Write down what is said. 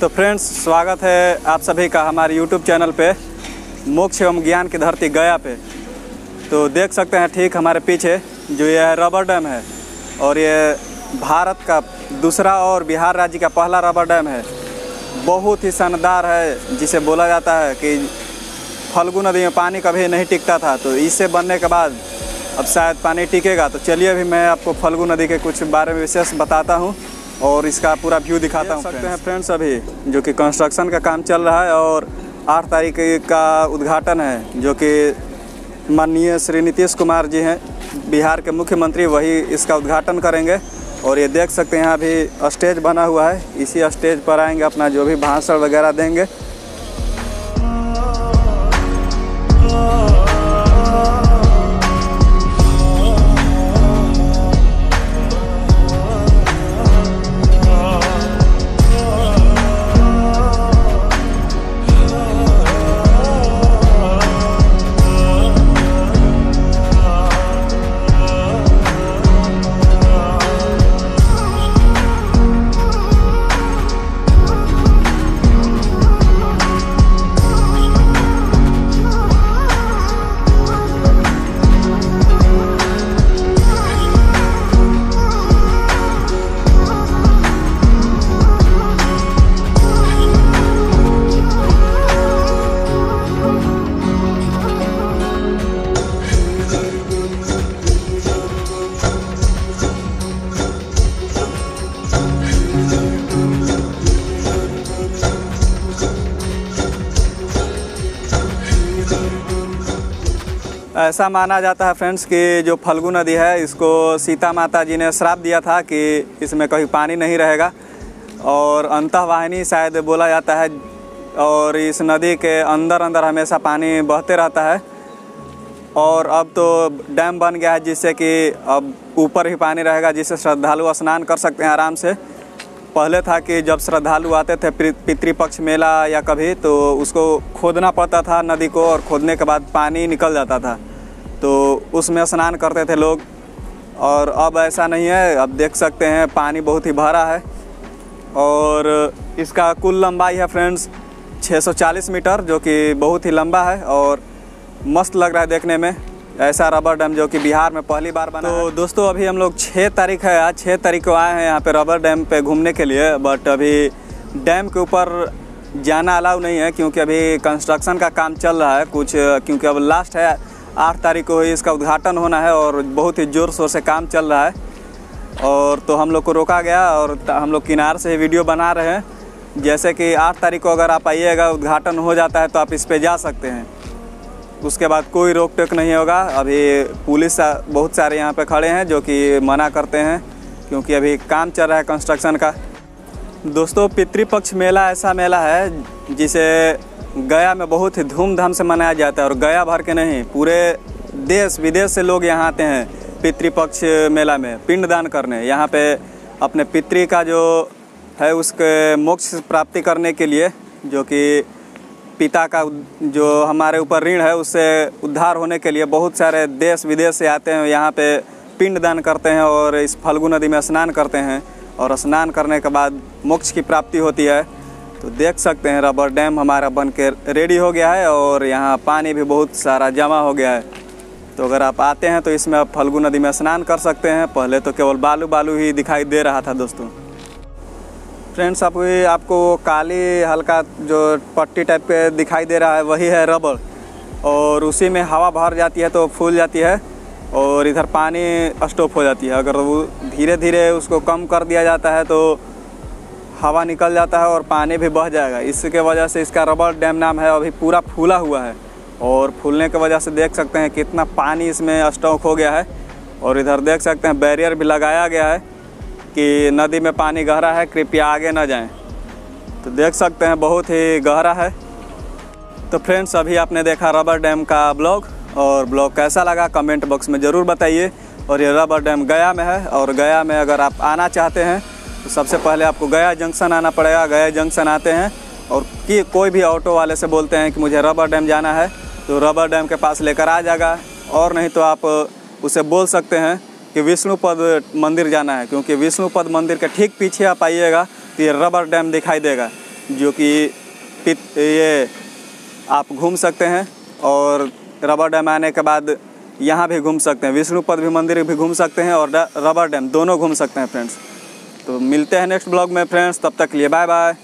तो फ्रेंड्स स्वागत है आप सभी का हमारे यूट्यूब चैनल पे, मोक्ष एवं ज्ञान की धरती गया पे। तो देख सकते हैं ठीक हमारे पीछे, जो यह है रबर डैम है, और ये भारत का दूसरा और बिहार राज्य का पहला रबर डैम है। बहुत ही शानदार है, जिसे बोला जाता है कि फल्गु नदी में पानी कभी नहीं टिकता था तो इससे बनने के बाद अब शायद पानी टिकेगा। तो चलिए अभी मैं आपको फल्गु नदी के कुछ बारे में विशेष बताता हूँ। और इसका पूरा व्यू दिखाता हूँ सकते हैं फ्रेंड्स अभी जो कि कंस्ट्रक्शन का काम चल रहा है और आठ तारीख का उद्घाटन है जो कि माननीय श्री नीतीश कुमार जी हैं बिहार के मुख्यमंत्री वही इसका उद्घाटन करेंगे। और ये देख सकते हैं यहाँ अभी स्टेज बना हुआ है इसी स्टेज पर आएँगे अपना जो भी भाषण वगैरह देंगे। ऐसा माना जाता है फ्रेंड्स कि जो फल्गु नदी है, इसको सीता माता जी ने श्राप दिया था कि इसमें कहीं पानी नहीं रहेगा। और अंतवाहिनी शायद बोला जाता है, और इस नदी के अंदर अंदर हमेशा पानी बहते रहता है। और अब तो डैम बन गया है, जिससे कि अब ऊपर ही पानी रहेगा, जिससे श्रद्धालु स्नान कर सकते हैं आराम से। पहले था कि जब श्रद्धालु आते थे पितृपक्ष मेला या कभी तो उसको खोदना पड़ता था नदी को, और खोदने के बाद पानी निकल जाता था। तो उसमें स्नान करते थे लोग। और अब ऐसा नहीं है अब देख सकते हैं पानी बहुत ही भरा है। और इसका कुल लंबाई है फ्रेंड्स 640 मीटर जो कि बहुत ही लंबा है और मस्त लग रहा है देखने में। ऐसा रबर डैम जो कि बिहार में पहली बार बना तो दोस्तों अभी हम लोग छः तारीख है आज छः तारीख को आए हैं यहाँ पे रबर डैम पे घूमने के लिए। बट अभी डैम के ऊपर जाना अलाउ नहीं है क्योंकि अभी कंस्ट्रक्शन का काम चल रहा है। कुछ क्योंकि अब लास्ट है आठ तारीख को ही इसका उद्घाटन होना है और बहुत ही ज़ोर शोर से काम चल रहा है। और तो हम लोग को रोका गया और हम लोग किनार से ही वीडियो बना रहे हैं। जैसे कि आठ तारीख को अगर आप आइएगा, उद्घाटन हो जाता है तो आप इस पर जा सकते हैं। उसके बाद कोई रोक टोक नहीं होगा। अभी पुलिस बहुत सारे यहाँ पे खड़े हैं जो कि मना करते हैं, क्योंकि अभी काम चल रहा है कंस्ट्रक्शन का। दोस्तों, पितृपक्ष मेला ऐसा मेला है जिसे गया में बहुत ही धूमधाम से मनाया जाता है और गया भर के नहीं, पूरे देश, विदेश से लोग यहाँ आते हैं पितृपक्ष मेला में, पिंडदान करने। यहाँ पे अपने पितृ का जो है उसके मोक्ष प्राप्ति करने के लिए, जो कि पिता का जो हमारे ऊपर ऋण है, उससे उद्धार होने के लिए बहुत सारे देश, विदेश से आते हैं। यहाँ पे पिंडदान करते हैं और इस फल्गु नदी में स्नान करते हैं और स्नान करने के बाद मोक्ष की प्राप्ति होती है। तो देख सकते हैं, रबर डैम हमारा बन के रेडी हो गया है और यहाँ पानी भी बहुत सारा जमा हो गया है। तो अगर आप आते हैं तो इसमें आप फल्गु नदी में स्नान कर सकते हैं। पहले तो केवल बालू बालू ही दिखाई दे रहा था दोस्तों। फ्रेंड्स आप आपको काली हल्का जो पट्टी टाइप के दिखाई दे रहा है, वही है रबर। और उसी में हवा भर जाती है तो फूल जाती है और इधर पानी स्टॉप हो जाती है। अगर वो धीरे धीरे उसको कम कर दिया जाता है तो हवा निकल जाता है और पानी भी बह जाएगा। इसके वजह से इसका रबर डैम नाम है, अभी पूरा फूला हुआ है। और फूलने की वजह से देख सकते हैं कितना पानी इसमें स्टॉक हो गया है। और इधर देख सकते हैं बैरियर भी लगाया गया है कि नदी में पानी गहरा है, कृपया आगे ना जाएँ। तो देख सकते हैं बहुत ही गहरा है। तो फ्रेंड्स, अभी आपने देखा रबर डैम का ब्लॉग। और ब्लॉग कैसा लगा कमेंट बॉक्स में ज़रूर बताइए। और ये रबर डैम गया में है, और गया में अगर आप आना चाहते हैं तो सबसे पहले आपको गया जंक्शन आना पड़ेगा। गया जंक्शन आते हैं और कि कोई भी ऑटो वाले से बोलते हैं कि मुझे रबर डैम जाना है तो रबर डैम के पास लेकर आ जाएगा। और नहीं तो आप उसे बोल सकते हैं कि विष्णुपद मंदिर जाना है, क्योंकि विष्णुपद मंदिर के ठीक पीछे आप आइएगा तो ये रबर डैम दिखाई देगा, जो कि ये आप घूम सकते हैं और रबर डैम आने के बाद यहाँ भी घूम सकते हैं। विष्णुपद भी मंदिर भी घूम सकते हैं और रबर डैम दोनों घूम सकते हैं, फ्रेंड्स। तो मिलते हैं नेक्स्ट ब्लॉग में फ्रेंड्स तब तक लिए बाय बाय